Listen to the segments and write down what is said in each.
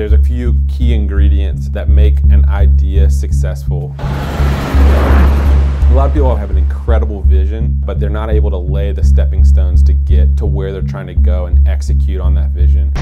There's a few key ingredients that make an idea successful. A lot of people have an incredible vision, but they're not able to lay the stepping stones to get to where they're trying to go and execute on that vision.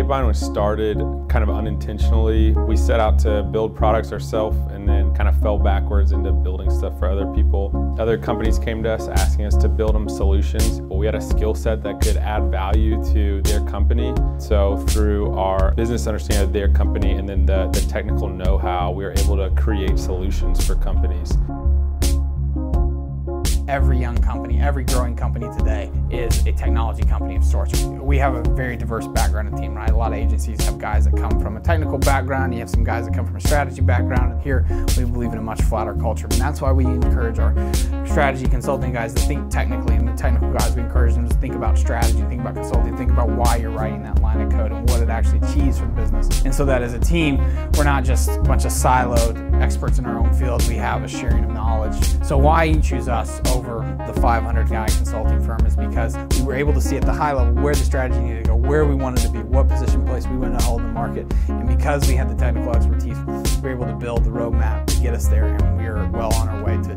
CrateBind was started kind of unintentionally. We set out to build products ourselves and then kind of fell backwards into building stuff for other people. Other companies came to us asking us to build them solutions, but we had a skill set that could add value to their company. So through our business understanding of their company and then the, the technical know-how, we were able to create solutions for companies every young company, every growing company today is a technology company of sorts. We have a very diverse background in team, right? A lot of agencies have guys that come from a technical background, you have some guys that come from a strategy background, here we believe in a much flatter culture. And that's why we encourage our strategy consulting guys to think technically, and the technical guys, we encourage them to think about strategy, think about consulting, think about why you're writing that line of it actually achieves for the business. And so that as a team, we're not just a bunch of siloed experts in our own field, we have a sharing of knowledge. So why you choose us over the 500 guy consulting firm is because we were able to see at the high level where the strategy needed to go, where we wanted to be, what position place we wanted to hold the market. And because we had the technical expertise, we were able to build the roadmap to get us there, and we are well on our way to that.